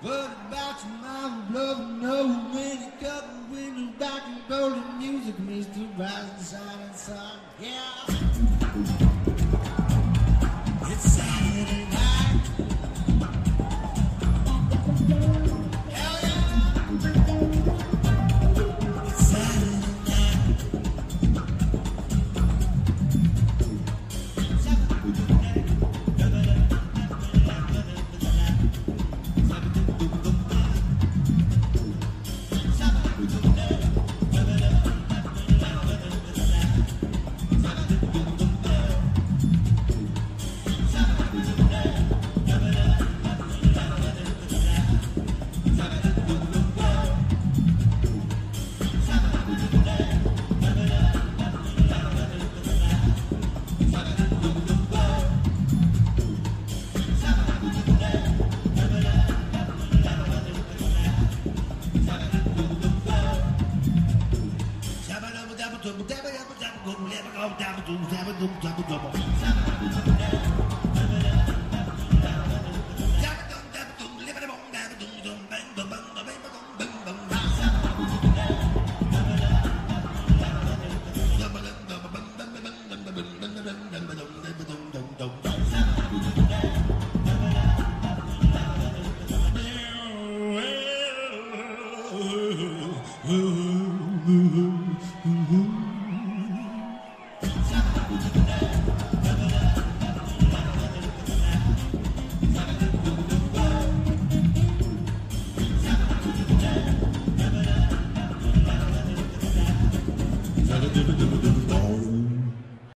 But about my love, no man. dum dum dum